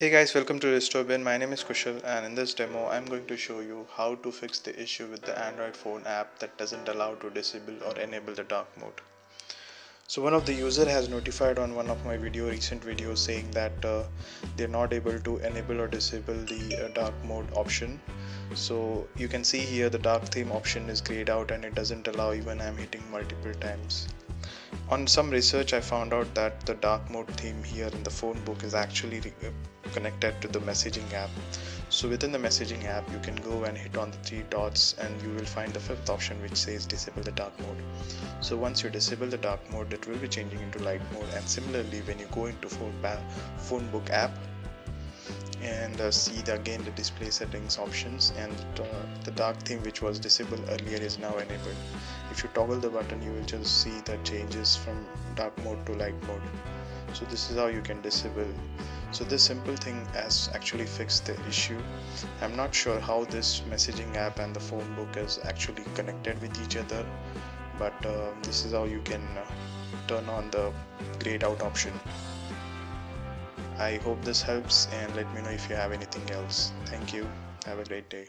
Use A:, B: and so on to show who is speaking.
A: Hey guys, welcome to Restore My name is Kushal and in this demo I'm going to show you how to fix the issue with the Android phone app that doesn't allow to disable or enable the dark mode. So one of the user has notified on one of my video recent videos saying that uh, they're not able to enable or disable the uh, dark mode option. So you can see here the dark theme option is grayed out and it doesn't allow even I'm hitting multiple times. On some research, I found out that the dark mode theme here in the phone book is actually uh, connected to the messaging app. So within the messaging app, you can go and hit on the three dots and you will find the fifth option which says disable the dark mode. So once you disable the dark mode, it will be changing into light mode. And similarly, when you go into phone, phone book app, and uh, see the, again the display settings options and uh, the dark theme which was disabled earlier is now enabled if you toggle the button you will just see the changes from dark mode to light mode so this is how you can disable so this simple thing has actually fixed the issue i'm not sure how this messaging app and the phone book is actually connected with each other but uh, this is how you can uh, turn on the grayed out option I hope this helps and let me know if you have anything else. Thank you. Have a great day.